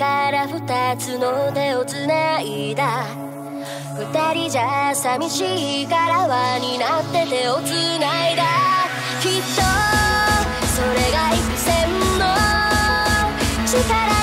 から二つの手をつないだ。二人じゃ寂しいから輪になって手をつないだ。きっとそれが幾千の力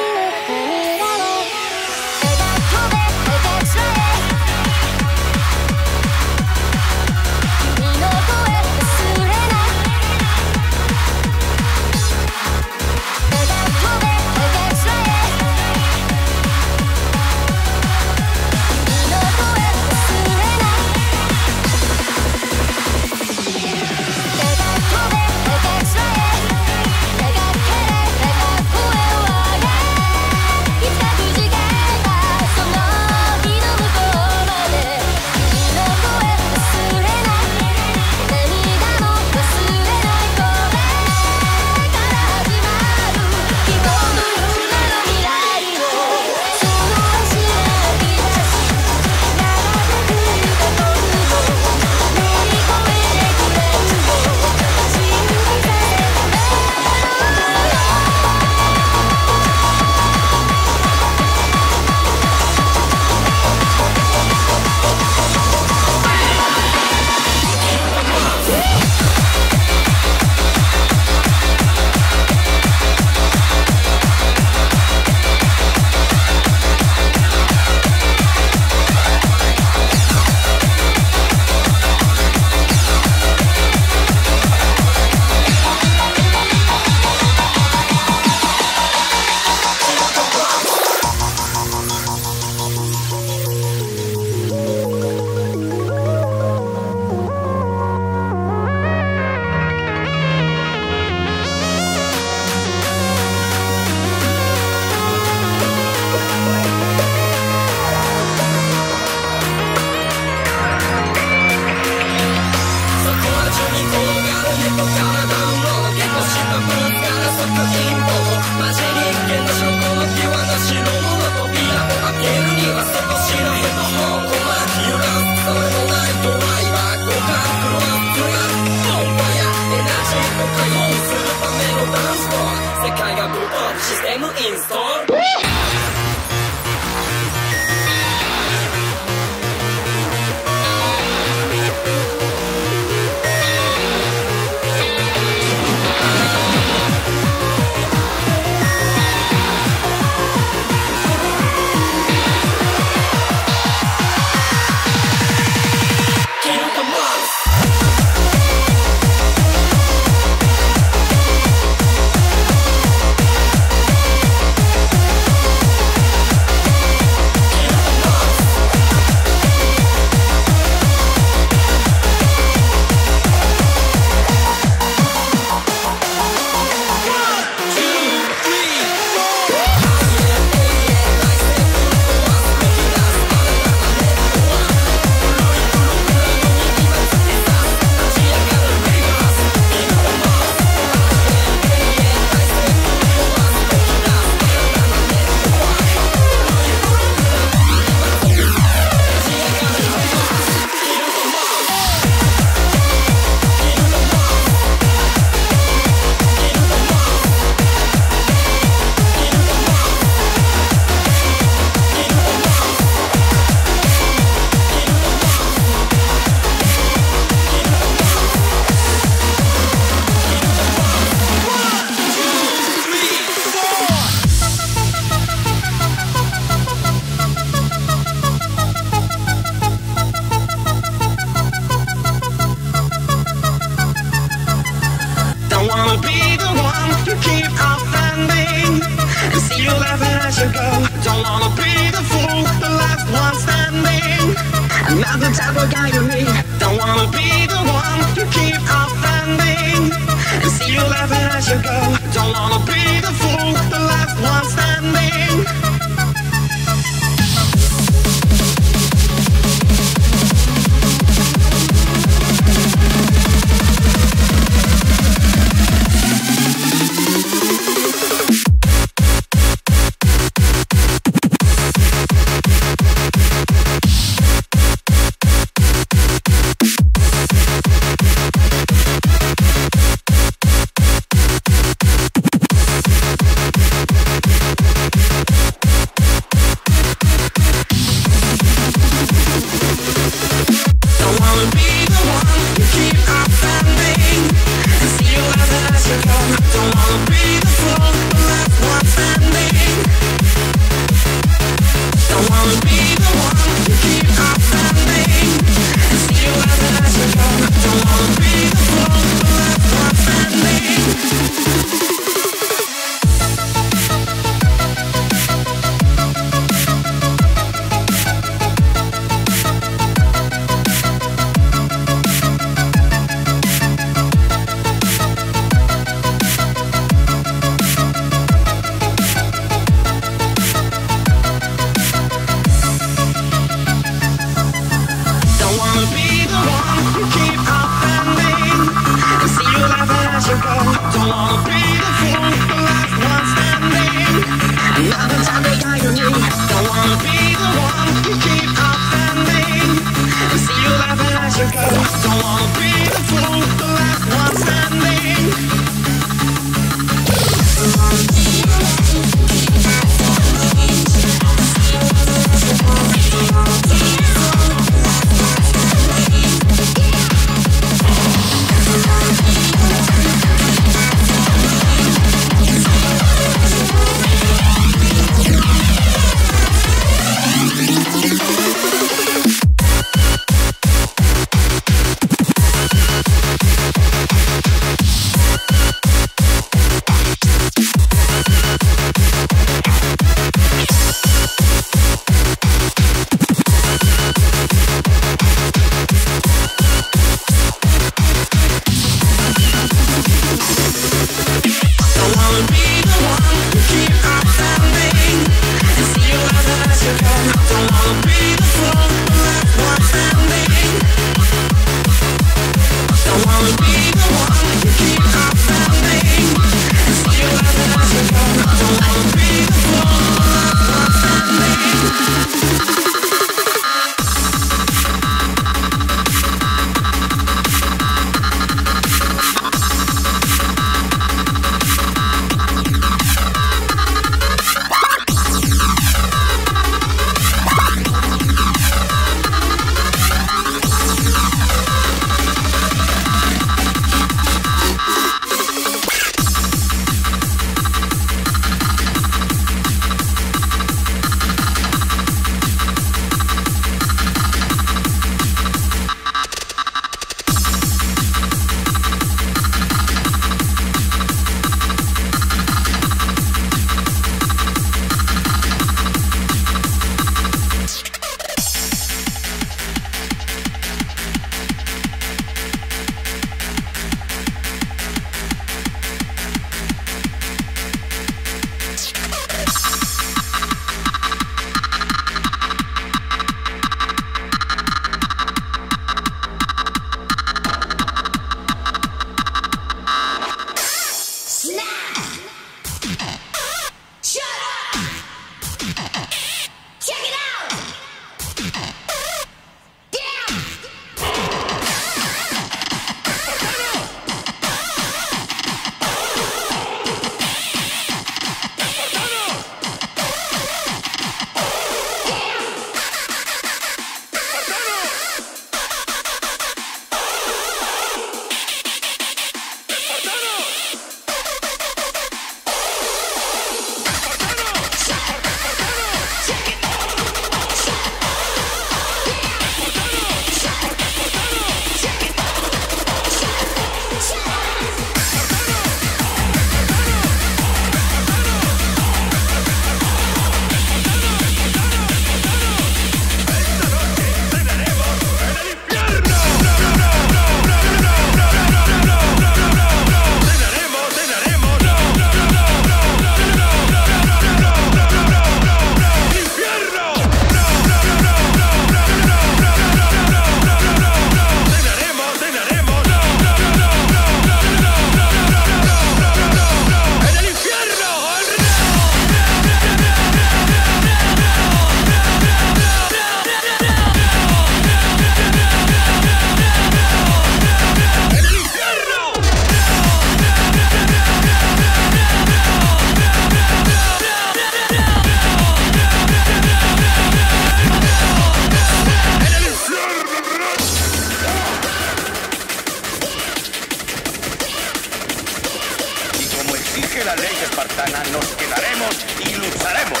exige la ley espartana, nos quedaremos y lucharemos.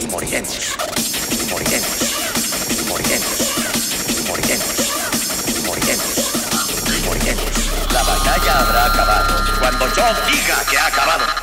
Y moriremos. Y moriremos. Y moriremos. Y moriremos. Y moriremos. Y moriremos. La batalla habrá acabado cuando yo diga que ha acabado.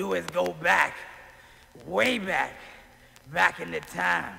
Do is go back, way back, back in the time.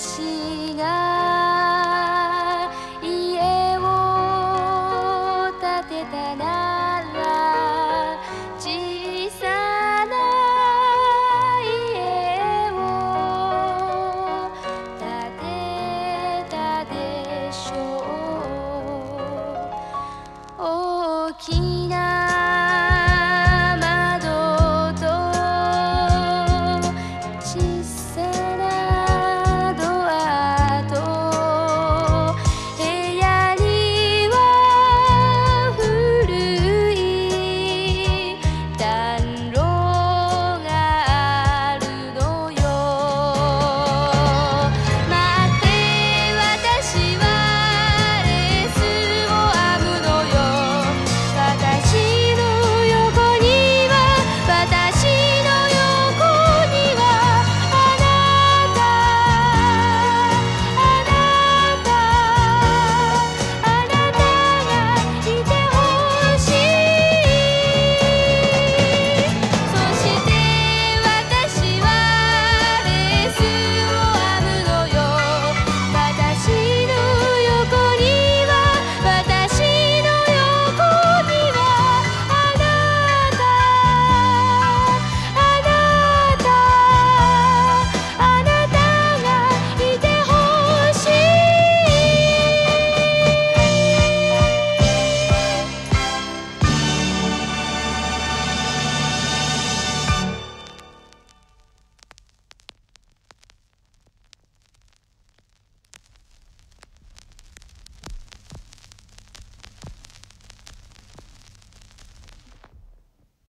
心。